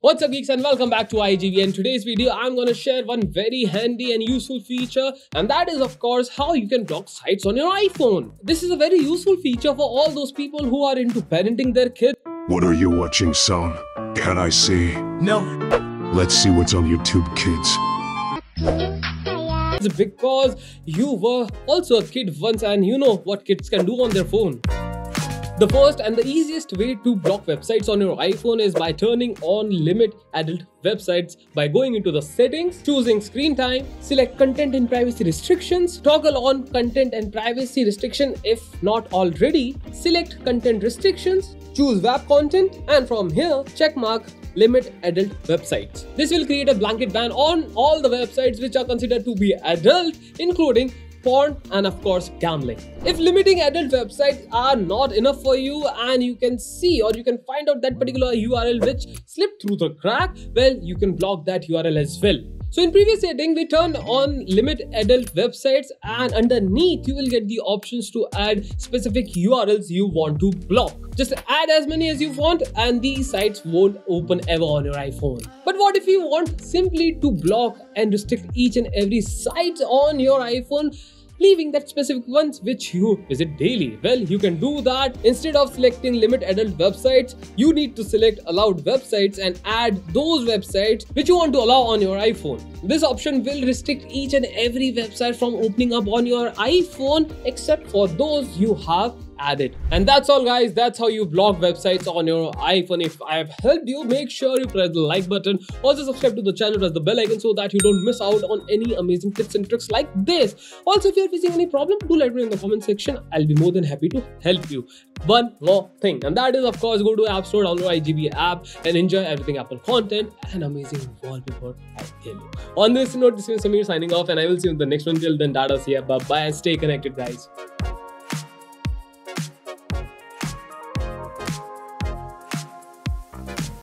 What's up geeks and welcome back to iGB and today's video I'm gonna share one very handy and useful feature and that is of course how you can block sites on your iPhone. This is a very useful feature for all those people who are into parenting their kids. What are you watching, son? Can I see? No. Let's see what's on YouTube, kids. Because you were also a kid once and you know what kids can do on their phone. The first and the easiest way to block websites on your iPhone is by turning on limit adult websites by going into the settings, choosing screen time, select content and privacy restrictions, toggle on content and privacy restriction if not already, select content restrictions, choose web content and from here check mark limit adult websites. This will create a blanket ban on all the websites which are considered to be adult including porn, and of course gambling. If limiting adult websites are not enough for you and you can see or you can find out that particular URL which slipped through the crack, well you can block that URL as well. So in previous setting, we turned on limit adult websites and underneath you will get the options to add specific URLs you want to block. Just add as many as you want and these sites won't open ever on your iPhone. But what if you want simply to block and restrict each and every site on your iPhone leaving that specific ones which you visit daily. Well, you can do that. Instead of selecting limit adult websites, you need to select allowed websites and add those websites which you want to allow on your iPhone. This option will restrict each and every website from opening up on your iPhone except for those you have added. And that's all guys, that's how you block websites on your iPhone. If I have helped you, make sure you press the like button. Also subscribe to the channel, press the bell icon so that you don't miss out on any amazing tips and tricks like this. Also, if you're facing any problem, do let me know in the comment section. I'll be more than happy to help you. One more thing, and that is of course go to App Store, download iGB app and enjoy everything Apple content and amazing wallpaper I tell you. On this note, this is Samir signing off and I will see you in the next one. Till then, Dada, see ya, bye bye and stay connected guys.